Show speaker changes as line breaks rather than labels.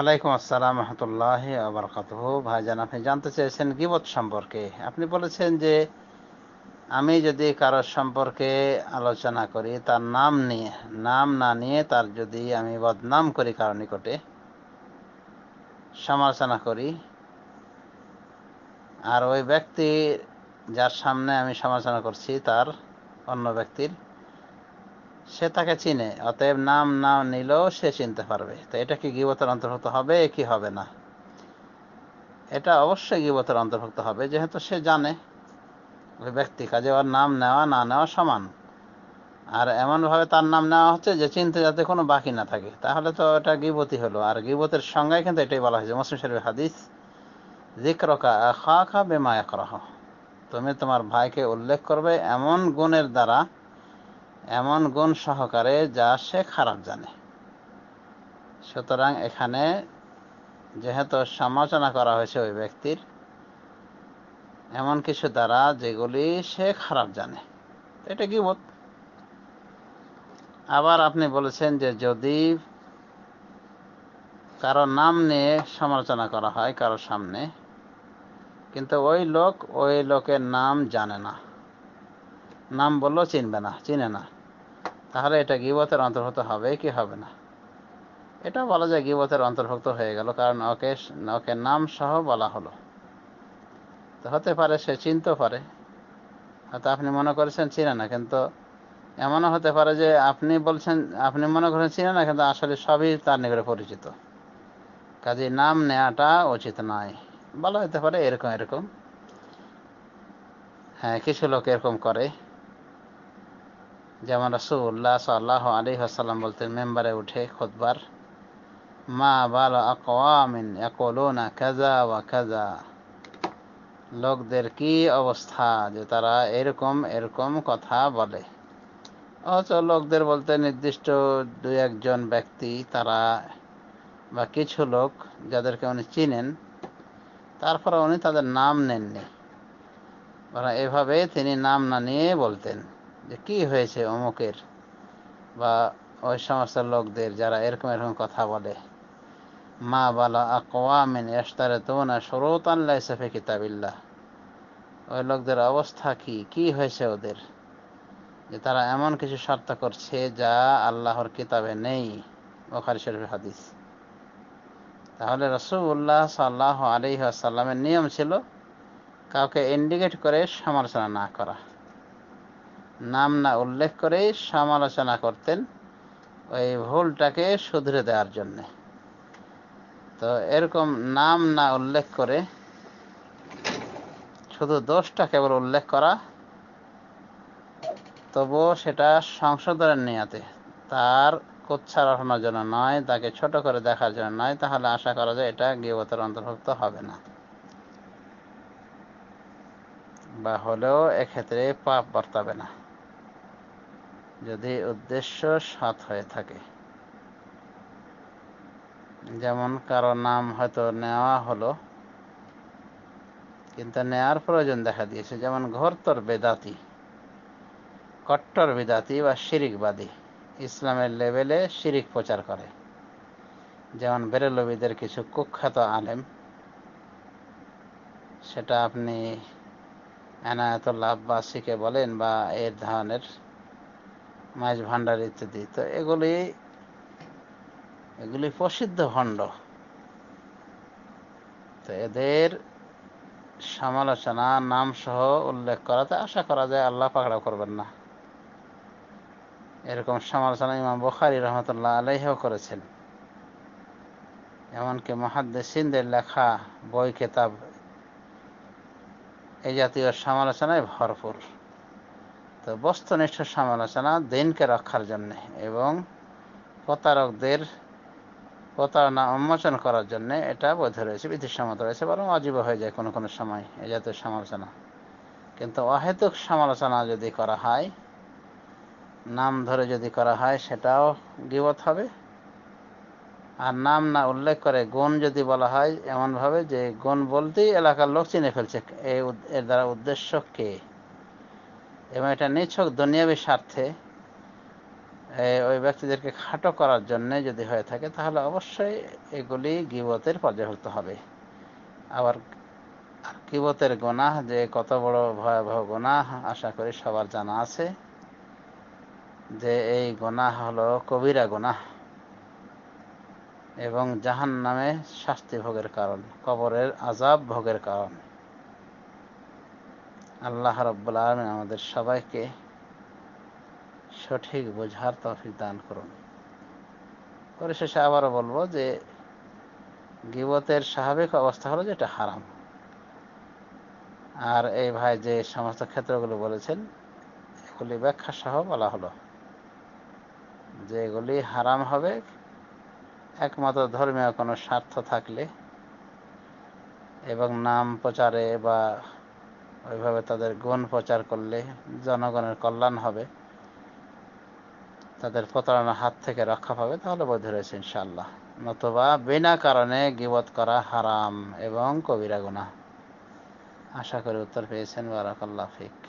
ওয়ালাইকুম আসসালাম রহমতুল্লাহ আবরকাত ভাইজান, আপনি জানতে চেয়েছেন গিবত সম্পর্কে। আপনি বলেছেন যে আমি যদি কারোর সম্পর্কে আলোচনা করি, তার নাম নিয়ে, নাম না নিয়ে তার যদি আমি বদনাম করি কারও নিকটে, সমালোচনা করি, আর ওই ব্যক্তি যার সামনে আমি সমালোচনা করছি, তার অন্য ব্যক্তির সে তাকে চিনে, অতএব নাম না নিলেও সে চিনতে পারবে। তো এটা কি গিবতের অন্তর্ভুক্ত হবে কি হবে না? এটা অবশ্যই গিবতের অন্তর্ভুক্ত হবে, যেহেতু সে জানে ওই ব্যক্তি, কাজে ওর নাম নেওয়া, না নেওয়া সমান। আর এমনভাবে তার নাম নেওয়া হচ্ছে যে চিনতে যাতে কোনো বাকি না থাকে। তাহলে তো এটা গিবতি হলো। আর গিবতের সংজ্ঞায় কিন্তু এটাই বলা হয়েছে। মুসলিম শরীফ হাদিস জিক্রকা খা খা বেমা একরহ তুমি তোমার ভাইকে উল্লেখ করবে এমন গুণের দ্বারা এমন গুণ সহকারে যা সে খারাপ জানে। সুতরাং এখানে যেহেতু সমালোচনা করা হয়েছে ওই ব্যক্তির, এমন কিছু দ্বারা যেগুলি সে খারাপ জানে। এটা কি বোধ? আবার আপনি বলেছেন যে যদি কারও নাম নিয়ে সমালোচনা করা হয় কারোর সামনে, কিন্তু ওই লোক ওই লোকের নাম জানে না। নাম বললেও চিনবে না, চিনে না। তাহলে এটা গিবতের অন্তর্ভুক্ত হবে কি হবে না? এটা বলা যায় গিবতের অন্তর্ভুক্ত হয়ে গেল, কারণ ওকে ওকে নাম সহ বলা হলো। তো হতে পারে সে চিনতে পারে, হয়তো আপনি মনে করেছেন চিনে না, কিন্তু এমনও হতে পারে যে আপনি বলছেন, আপনি মনে করেন চিনে না, কিন্তু আসলে সবই তার নিকটে পরিচিত। কাজে নাম নেওয়াটা উচিত নয়, বলা হতে পারে এরকম এরকম। হ্যাঁ কিছু লোক এরকম করে। যেমন রসুল্লাহ সাল্লাহ আলী আসাল্লাম বলতেন, মেম্বারে উঠে খোদবার, মা বাল আকওয়ামিন ইয়াকুলুনা কাজা ওয়া কাজা লোকদের কি অবস্থা যে তারা এরকম এরকম কথা বলে? অথচ লোকদের বলতে নির্দিষ্ট দু একজন ব্যক্তি, তারা বা কিছু লোক যাদেরকে উনি চিনেন তারপরে উনি তাদের নাম নেননি। এভাবে তিনি নাম না নিয়ে বলতেন। যে কি হয়েছে অমুকের? বা ওই সমস্ত লোকদের যারা এরকম এরকম কথা বলে। মা বালা আকওয়ামিন এস্তারে তো না সরত আল্লাহ সেফে কিতাবিল্লাহ। ওই লোকদের অবস্থা কি? কি হয়েছে ওদের? যে তারা এমন কিছু শর্ত করছে যা আল্লাহর কিতাবে নেই। ওখারি শরীফ হাদিস। তাহলে রসুল্লাহ সাল্লাহ আলী আসাল্লামের নিয়ম ছিল কাউকে ইন্ডিকেট করে সমালোচনা না করা। নাম না উল্লেখ করেই সমালোচনা করতেন ওই ভুলটাকে শুধরে দেওয়ার জন্যে। তো এরকম নাম না উল্লেখ করে শুধু দোষটা কেবল উল্লেখ করা, তবুও সেটা সংশোধনের নিয়াতে। তার কোচ্ছা রহনার জন্য নয়, তাকে ছোট করে দেখার জন্য নয়, তাহলে আশা করা যায় এটা গিবতের অন্তর্ভুক্ত হবে না। বা হলেও এক্ষেত্রে পাপ বর্তাবে না। যদি উদ্দেশ্য সৎ হয়ে থাকে। যেমন কারও নাম হয়তো নেওয়া হলো, কিন্তু নেয়ার প্রয়োজন দেখা দিয়েছে। যেমন ঘোরতর বেদাতি, কট্টর বেদাতি বা শিরিকবাদী, ইসলামের লেভেলে শিরিক প্রচার করে। যেমন বেরেলবিদের কিছু কুখ্যাত আলেম, সেটা আপনি এনায়তুল্লাহ আব্বাসীকে বলেন বা এর ধরনের মাছ ভান্ডার ইত্যাদি। তো এগুলি এগুলি প্রসিদ্ধ ভণ্ড। তো এদের সমালোচনা নাম সহ উল্লেখ করাতে আশা করা যায় আল্লাহ পাকড়া করবেন না। এরকম সমালোচনা ইমাম বখারি রহমতুল্লাহ আলাইহাও করেছেন। এমনকি মহাদ্দেসিনদের লেখা বই কেতাব এই জাতীয় সমালোচনায় ভরপুর। তো বস্তুনিষ্ঠ সমালোচনা দিনকে রক্ষার জন্যে এবং প্রতারকদের প্রতারণা উন্মোচন করার জন্য এটা বৈধ রয়েছে, বিধিসম্মত রয়েছে, বরং অজীব হয়ে যায় কোনো কোনো সময় এ জাতীয় সমালোচনা। কিন্তু অহেতুক সমালোচনা যদি করা হয়, নাম ধরে যদি করা হয়, সেটাও গিবত হবে। আর নাম না উল্লেখ করে গুণ যদি বলা হয়, এমনভাবে যে গুণ বলতেই এলাকার লোক চিনে ফেলছে এর দ্বারা উদ্দেশ্য কে? এবং এটা নিছক দুনিয়াবী স্বার্থে ওই ব্যক্তিদেরকে খাটো করার জন্য যদি হয়ে থাকে, তাহলে অবশ্যই এগুলি গিবতের পর্যায়ভুক্ত হবে। আবার কিবতের গোনাহ যে কত বড় ভয়াবহ গোনাহ, আশা করি সবার জানা আছে, যে এই গোনাহ হলো কবিরা গোনাহ এবং জাহান নামে শাস্তি ভোগের কারণ, কবরের আজাব ভোগের কারণ। আল্লাহ রব্বুল আলমিন আমাদের সবাইকে সঠিক বোঝার তৌফিক দান করুন। পরিশেষে আবারও বলব যে গিবতের স্বাভাবিক অবস্থা হলো যে এটা হারাম। আর এই ভাই যে সমস্ত ক্ষেত্রগুলো বলেছেন, এগুলি ব্যাখ্যা সহ বলা হলো। যে এগুলি হারাম হবে, একমাত্র ধর্মীয় কোনো স্বার্থ থাকলে এবং নাম প্রচারে বা ওইভাবে তাদের গুণ প্রচার করলে জনগণের কল্যাণ হবে। তাদের প্রতারণার হাত থেকে রক্ষা পাবে, তাহলে বৈধ রয়েছে ইনশাল্লাহ নতুবা বিনা কারণে গিবত করা হারাম এবং কবিরা গুণা আশা করি উত্তর পেয়েছেন। বারাকাল্লাহ ফিক।